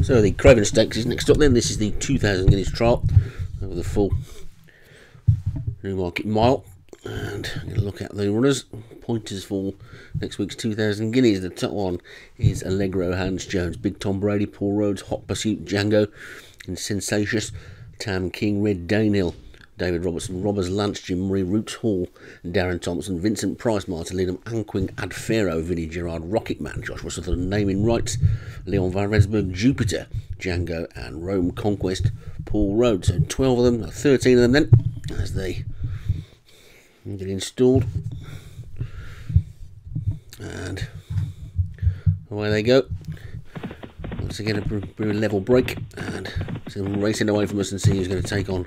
So the Craven Stakes is next up then. This is the 2000 Guineas trial over the full Newmarket Mile. And I'm going to look at the runners. Pointers for next week's 2000 Guineas. The top one is Allegro, Hans Jones, Big Tom Brady, Paul Rhodes, Hot Pursuit, Django, and Sensacious, Tam King, Red Danehill, David Robertson, Robbers Lance, Jim Murray, Roots Hall, Darren Thompson, Vincent Price, Martin Leadham, Anquing, Adfero, Vinnie Gerard, Rocketman, Joshua Sutherland, Naming Rights, Leon Van Rensburg, Jupiter, Django, and Rome Conquest, Paul Rhodes. So 12 of them, 13 of them then, as they get installed. And away they go. Once again, a level break, and racing away from us and see who's going to take on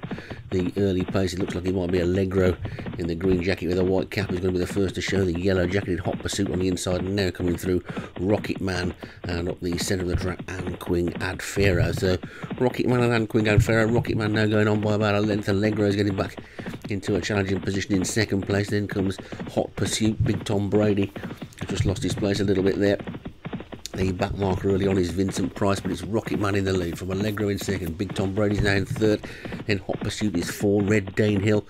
the early pace. It looks like it might be Allegro in the green jacket with a white cap who's going to be the first to show the yellow jacketed hot pursuit on the inside. And now coming through Rocket Man and up the centre of the track, Anquing Adfero. So Rocket Man and Anquing Adfero. Rocket Man now going on by about a length. Allegro is getting back into a challenging position in second place. Then comes Hot Pursuit, Big Tom Brady. Just lost his place a little bit there. The back marker early on is Vincent Price, but it's Rocket Man in the lead from Allegro in second. Big Tom Brady's now in third. Then Hot Pursuit is four. Red Danehill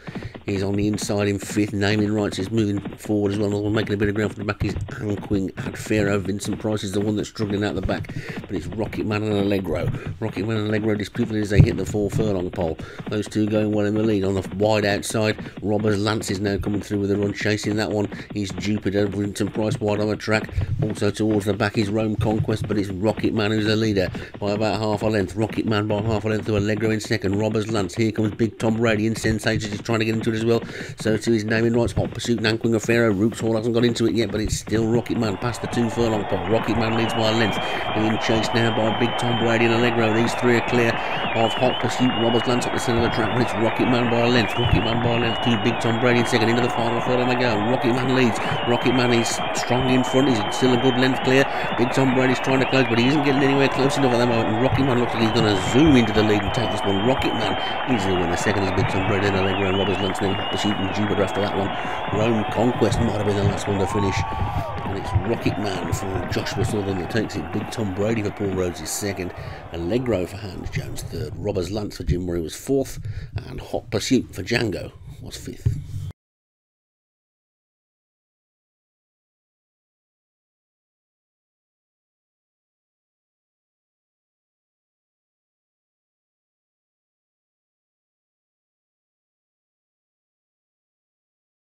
is on the inside in fifth. Naming Rights is moving forward as well. Making a bit of ground for the back is Anquing Adfero. Vincent Price is the one that's struggling out the back, but it's Rocket Man and Allegro. Rocket Man and Allegro disputing as they hit the four furlong pole. Those two going well in the lead. On the wide outside, Robbers Lance is now coming through with a run. Chasing that one is Jupiter. Vincent Price wide on the track. Also towards the back is Rome Conquest, but it's Rocket Man who's the leader by about half a length. Rocket Man by half a length to Allegro in second. Robbers Lance. Here comes Big Tom Brady in Sensation. He's trying to get into as well. So to his naming rights. Hot Pursuit, Anquing Adfero. Roots Hall hasn't got into it yet, but it's still Rocket Man past the two furlong pole. Rocket Man leads by a length. Being chased now by Big Tom Brady and Allegro. These three are clear of Hot Pursuit. Robbers Lance at the centre of the track, but it's Rocket Man by a length. Rocket Man by a length to Big Tom Brady in second. Into the final furlong they go. Rocket Man leads. Rocket Man is strong in front. He's still a good length clear. Big Tom Brady's trying to close, but he isn't getting anywhere close enough at the moment. Rocket Man looks like he's going to zoom into the lead and take this one. Rocket Man easily win. The second is Big Tom Brady and Allegro and Robbers Lance. Then Pursuit and Jupiter after that one. Rome Conquest might have been the last one to finish. And it's Rocket Man for Joshua Sutherland that takes it. Big Tom Brady for Paul Rhodes is second. Allegro for Hans Jones third. Robbers Lance for Jim Murray was fourth. And Hot Pursuit for Django was fifth.